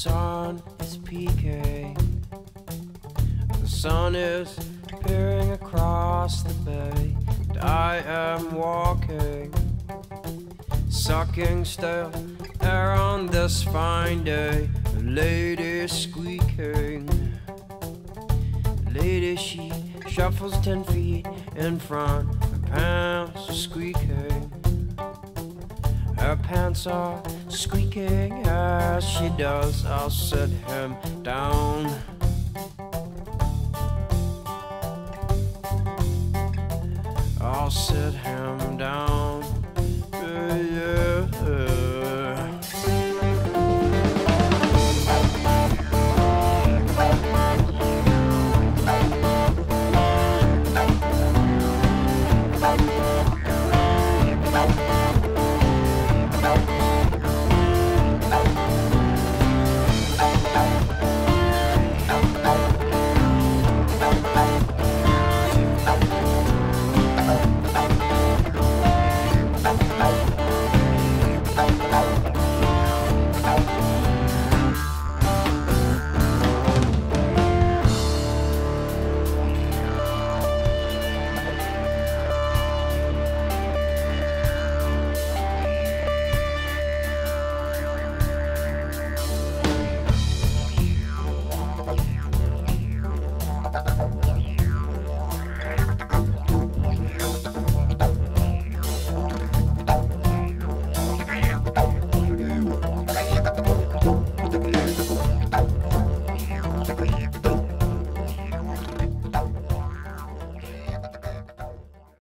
sun is peeking. The sun is peering across the bay. And I am walking, sucking stale air on this fine day. A lady squeaking. A lady, she shuffles ten feet in front. Her pants are squeaking her pants are squeaking as she does. I'll sit him down. I'll sit him down. Yeah, yeah, yeah. Bye.